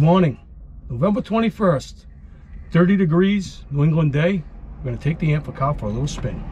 Good morning. November 21st, 30 degrees, New England day. We're to take the Amphicar for a little spin.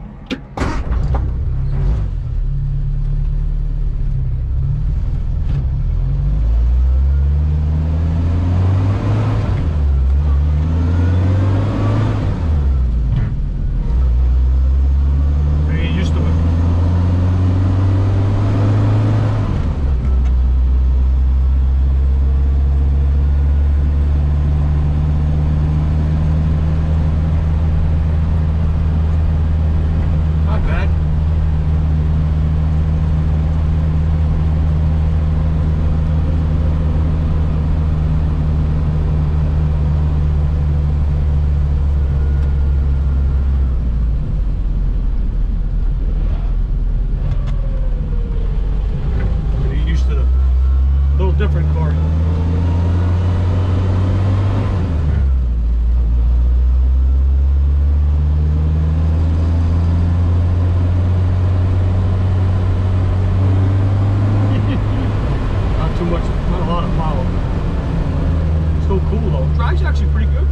different car. not too much, not a lot of power. Still cool though. Drives actually pretty good.